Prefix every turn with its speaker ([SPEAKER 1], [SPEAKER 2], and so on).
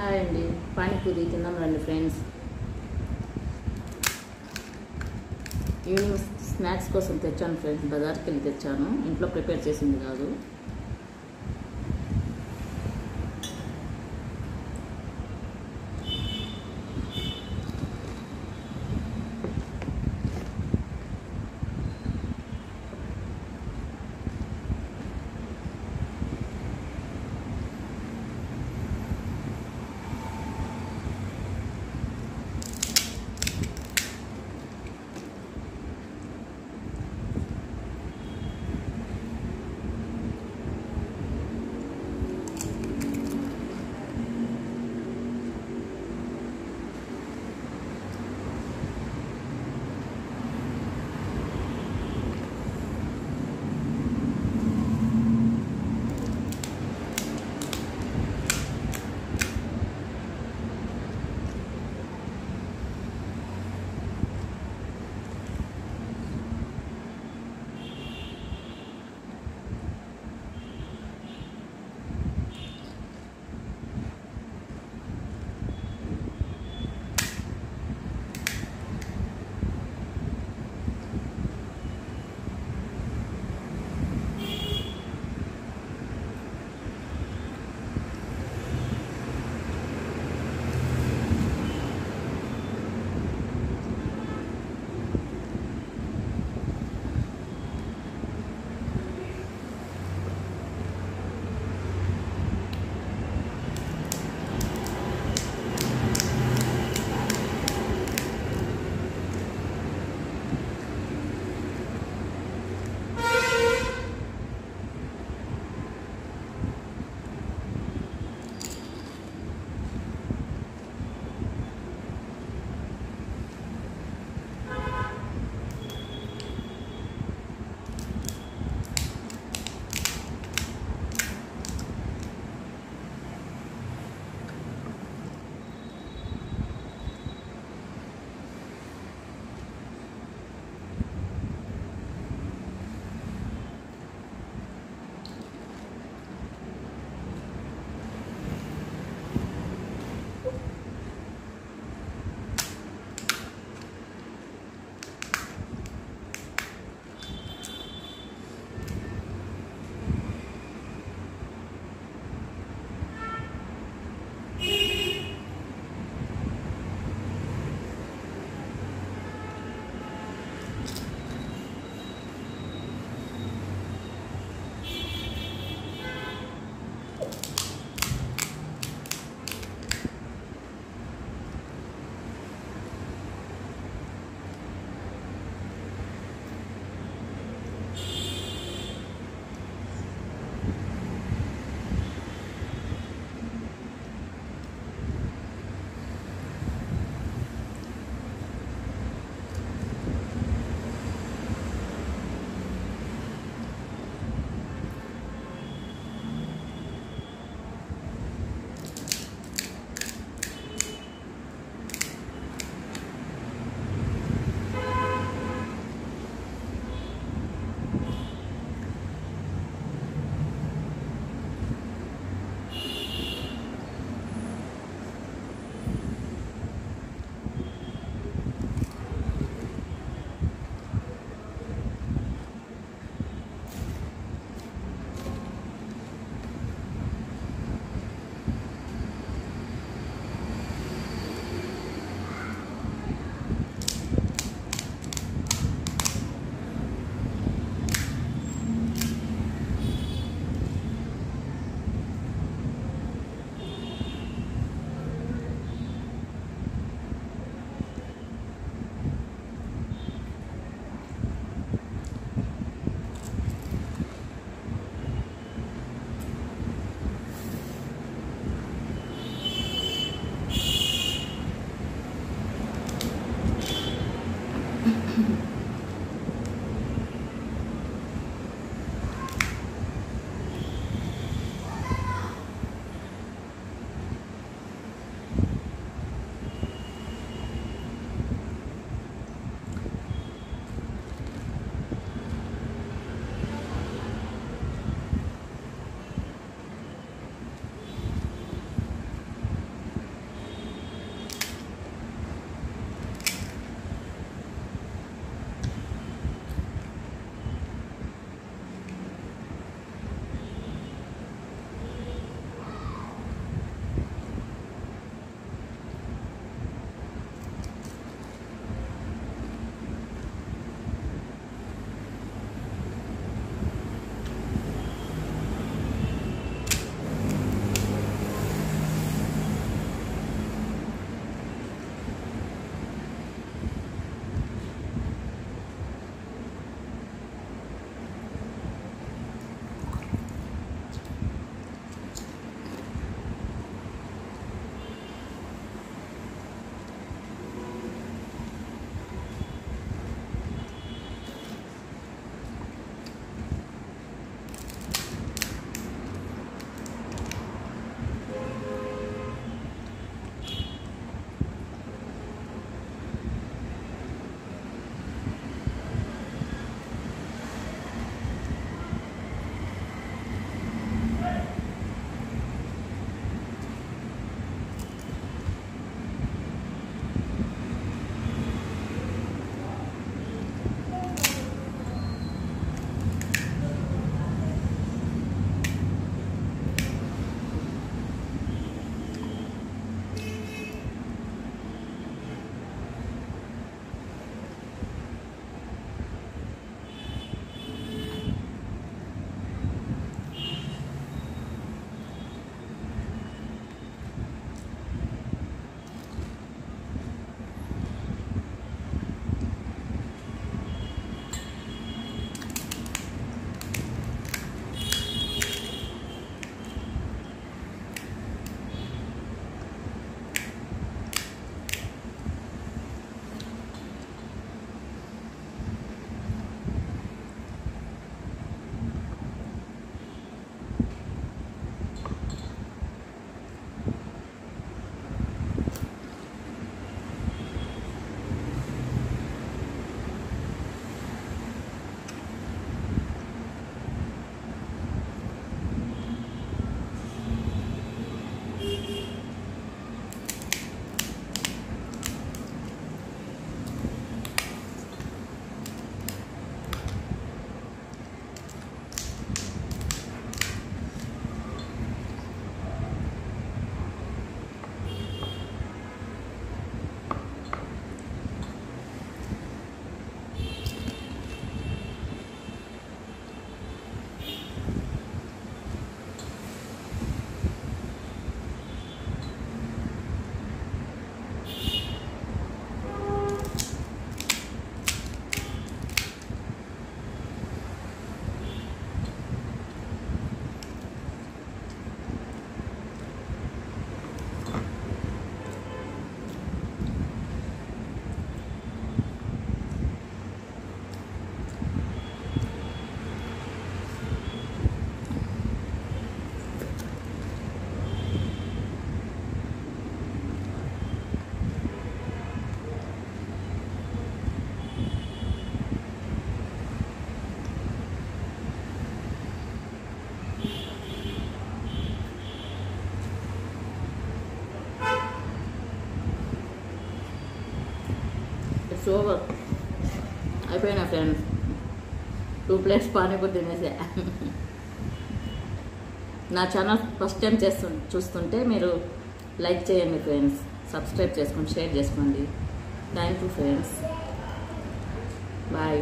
[SPEAKER 1] Hi అండి. పానీపూరి తిందాం రండి ఫ్రెండ్స్. ఈవినింగ్ స్నాక్స్ కోసం తెచ్చాను ఫ్రెండ్స్. బజార్కి వెళ్ళి తెచ్చాను. ఇంట్లో ప్రిపేర్ చేసింది కాదు. ఓవర్ అయిపోయినా ఫ్రెండ్స్ టూ ప్లేట్స్ పానీపూరి తినేసా. నా ఛానల్ ఫస్ట్ టైం చేస్తు చూస్తుంటే మీరు లైక్ చేయండి ఫ్రెండ్స్ సబ్స్క్రైబ్ చేసుకోండి షేర్ చేసుకోండి. Thank you friends bye